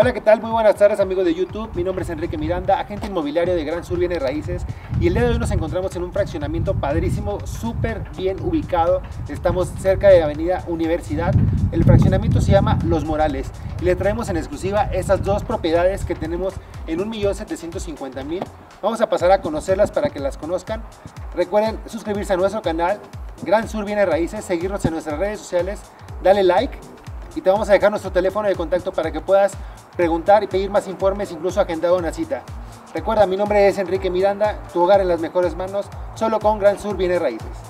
Hola, ¿qué tal? Muy buenas tardes amigos de YouTube. Mi nombre es Enrique Miranda, agente inmobiliario de Gran Sur Bienes Raíces. Y el día de hoy nos encontramos en un fraccionamiento padrísimo, súper bien ubicado. Estamos cerca de Avenida Universidad. El fraccionamiento se llama Los Morales. Y le traemos en exclusiva esas dos propiedades que tenemos en 1.750.000. Vamos a pasar a conocerlas para que las conozcan. Recuerden suscribirse a nuestro canal, Gran Sur Bienes Raíces, seguirnos en nuestras redes sociales, dale like y te vamos a dejar nuestro teléfono de contacto para que puedas preguntar y pedir más informes, incluso agendar una cita. Recuerda, mi nombre es Enrique Miranda, tu hogar en las mejores manos, solo con Gran Sur Bienes Raíces.